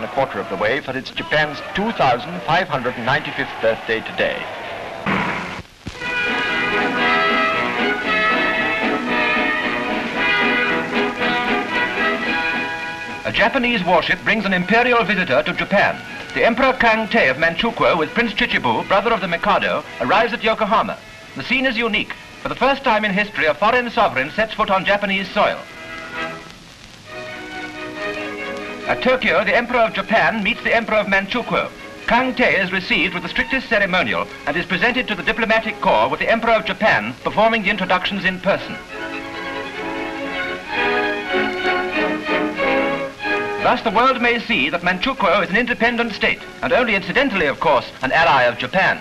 on a quarter of the way, for it's Japan's 2,595th birthday today. A Japanese warship brings an imperial visitor to Japan. The Emperor Kang Teh of Manchukuo with Prince Chichibu, brother of the Mikado, arrives at Yokohama. The scene is unique. For the first time in history, a foreign sovereign sets foot on Japanese soil. At Tokyo, the Emperor of Japan meets the Emperor of Manchukuo. Kang Teh is received with the strictest ceremonial and is presented to the diplomatic corps with the Emperor of Japan performing the introductions in person. Thus the world may see that Manchukuo is an independent state, and only incidentally, of course, an ally of Japan.